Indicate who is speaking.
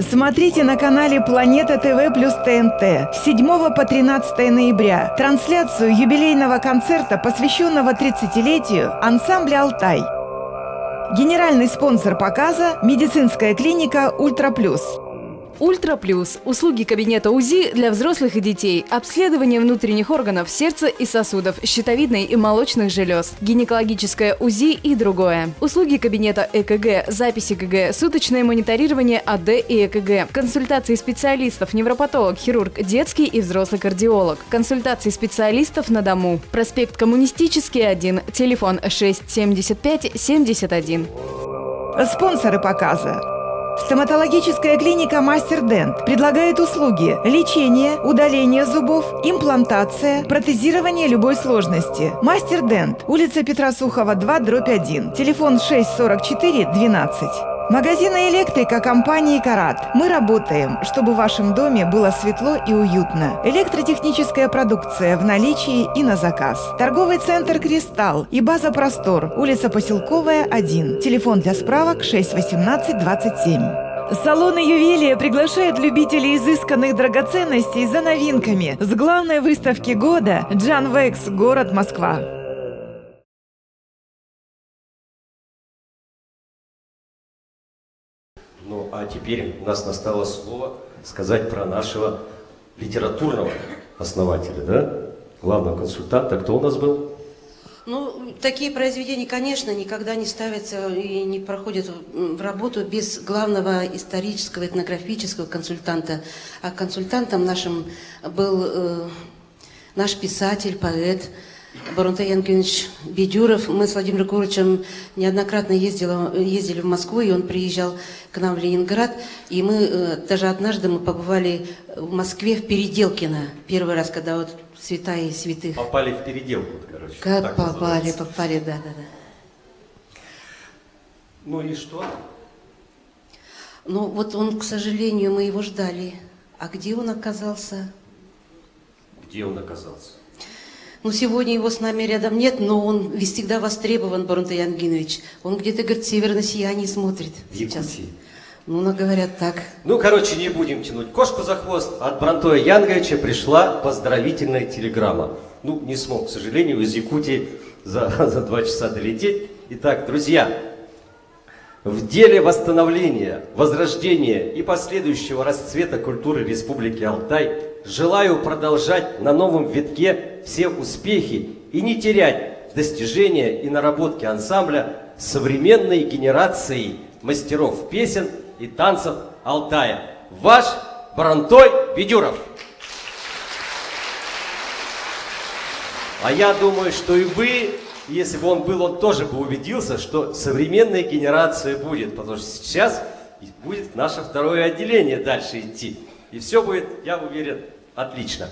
Speaker 1: Смотрите на канале Планета ТВ плюс ТНТ с 7 по 13 ноября трансляцию юбилейного концерта, посвященного 30-летию ансамбля «Алтай». Генеральный спонсор показа – медицинская клиника «Ультра Плюс».
Speaker 2: Ультра Плюс – услуги кабинета УЗИ для взрослых и детей, обследование внутренних органов сердца и сосудов, щитовидной и молочных желез, гинекологическое УЗИ и другое. Услуги кабинета ЭКГ, запись ЭКГ, суточное мониторирование АД и ЭКГ, консультации специалистов, невропатолог, хирург, детский и взрослый кардиолог, консультации специалистов на дому. Проспект Коммунистический 1, телефон 675 71.
Speaker 1: Спонсоры показа. Стоматологическая клиника «Мастер Дент» предлагает услуги лечение, удаление зубов, имплантация, протезирование любой сложности. «Мастер Дент», улица Петра Сухова, 2, дробь 1, телефон 644 12. Магазины электрика компании «Карат». Мы работаем, чтобы в вашем доме было светло и уютно. Электротехническая продукция в наличии и на заказ. Торговый центр «Кристалл» и база «Простор», улица Поселковая, 1. Телефон для справок 618 27. Салоны ювелия приглашают любителей изысканных драгоценностей за новинками с главной выставки года «Джан Векс. Город Москва».
Speaker 3: Ну, а теперь у нас настало слово сказать про нашего литературного основателя, да? Главного консультанта. Кто у нас был?
Speaker 4: Ну, такие произведения, конечно, никогда не ставятся и не проходят в работу без главного исторического, этнографического консультанта. А консультантом нашим был э, наш писатель, поэт Барунтай Янкинович Бедюров. Мы с Владимиром Куровичем неоднократно ездили, ездили в Москву, и он приезжал к нам в Ленинград. И мы, э, даже однажды мы побывали в Москве в Переделкино. Первый раз, когда вот святая и святых.
Speaker 3: Попали в переделку, короче.
Speaker 4: Как попали,
Speaker 3: называется.
Speaker 4: попали, да, да, да.
Speaker 3: Ну и что?
Speaker 4: Ну вот он, к сожалению, мы его ждали. А где он оказался?
Speaker 3: Где он оказался?
Speaker 4: Ну, сегодня его с нами рядом нет, но он всегда востребован, Барунтай Янгинович. Он где-то, говорит, северное сияние смотрит
Speaker 3: В
Speaker 4: сейчас.
Speaker 3: Якутии.
Speaker 4: Ну, ну, говорят так.
Speaker 3: Ну, короче, не будем тянуть кошку за хвост. От Брантоя Янговича пришла поздравительная телеграмма. Ну, не смог, к сожалению, из Якутии за, за два часа долететь. Итак, друзья, в деле восстановления, возрождения и последующего расцвета культуры Республики Алтай желаю продолжать на новом витке все успехи и не терять достижения и наработки ансамбля современной генерации мастеров песен и танцев Алтая. Ваш Барантой Ведюров. А я думаю, что и вы, если бы он был, он тоже бы убедился, что современная генерация будет, потому что сейчас будет наше второе отделение дальше идти. И все будет, я уверен, отлично.